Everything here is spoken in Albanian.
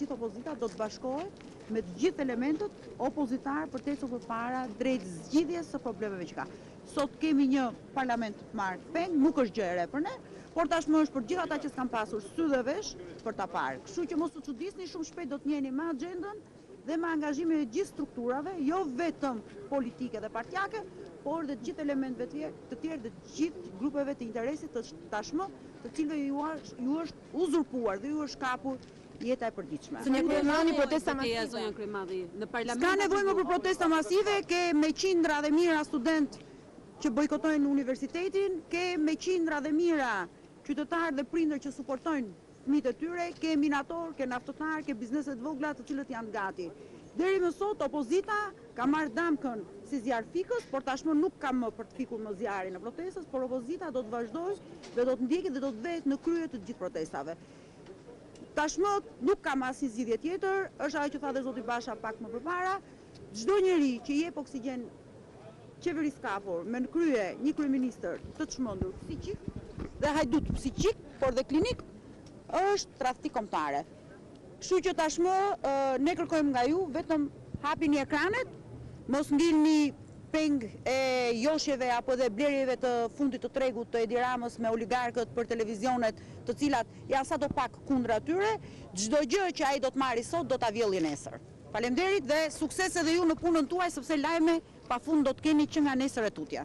Gjithë opozita do të bashkohet me të gjithë elementët opozitarë për të ecur përpara drejt zgjidhjes së problemeve që ka. Sot kemi një parlament të marrë peng, nuk është gjë e re për ne, por tashmë është për gjithë ata që s'kanë pasur sy dhe vesh për ta parë. Kështu që mos u çudisni, shumë shpejt do të njiheni me axhendën dhe me angazhimin e gjithë strukturave, jo vetëm politike dhe partiake, por dhe të gjithë elementëve të tjerë, të tjerë dhe të gjithë grupeve të interesit tashmë, të cilëve ju është uzurpuar dhe ju është kapur jeta e përditshme. Zonja Kryemadhi, protesta masive. S'ka nevojë më për protesta masive, ke me qindra dhe mijëra studentë që bojkotojnë universitetin, ke me qindra dhe mijëra qytetarë dhe prindër që suportojnë fëmijët e tyre, ke minatorë, ke naftëtarë, ke biznese të vogla të cilat janë gati. Deri më sot opozita ka marrë damkën si zjarrfikës, por tashmë nuk ka më për të fikur më zjarrin e protestës, por opozita do të vazhdojë dhe do të ndjekë dhe do të vehet në krye të gjithë protestave. Tashmë nuk ka më asnjë zgjidhje tjetër, është ajo që tha dhe zoti Basha pak më përpara, çdo njeri që i jep oksigjen qeverisë kapur me në krye një kryeministër të çmendur psiqik dhe hajdut psiqik, por dhe klinik, është tradhti kombëtare. Kështu që tashmë ne kërkojmë nga ju vetëm hapini ekranet, mos ngelni peng e joshjeve apo dhe blerjeve të fundit të tregut të Edi Ramës me oligarkët për televizionet të cilat janë sado pak kundra tyre, çdo gjë që ai do të marri sot do ta vjelli nesër. Faleminderit dhe sukses edhe ju në punën tuaj sepse lajme pa fund do të keni që nga nesër e tutje.